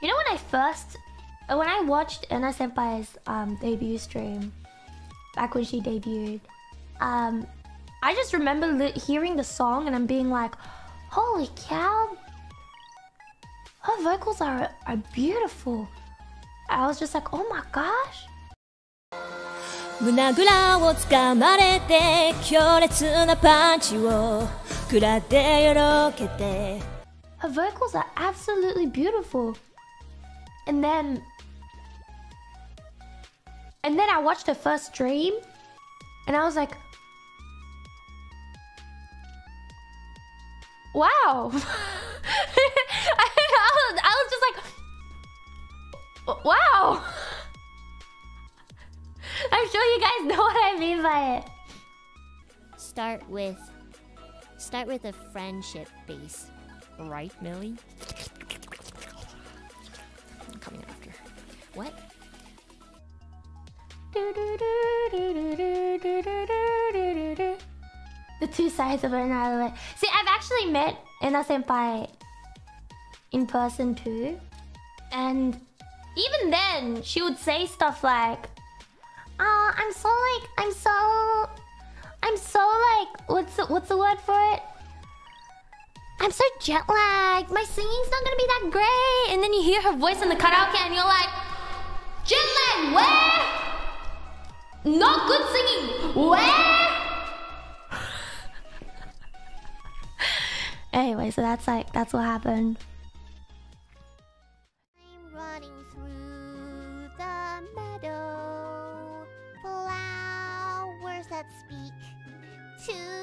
You know when I first, when I watched Enna Senpai's um, debut stream, back when she debuted, um, I just remember hearing the song and I'm being like, holy cow, her vocals are, are beautiful. I was just like, oh my gosh. 胸ぐらをつかまれて強烈なパンチを食らってよろけて Her vocals are absolutely beautiful. And then And then I watched her first stream and I was like Wow. you guys know what I mean by it. Start with start with a friendship base. Right, Millie? I'm coming after. What? The two sides of another way. See, I've actually met Enna Senpai in person too. And even then, she would say stuff like, Oh, I'm so like, I'm so, I'm so like, what's the, what's the word for it? I'm so jet lagged. My singing's not gonna be that great. And then you hear her voice in the karaoke and you're like, jet lag, where? Not good singing, where? anyway, so that's like, that's what happened. speak to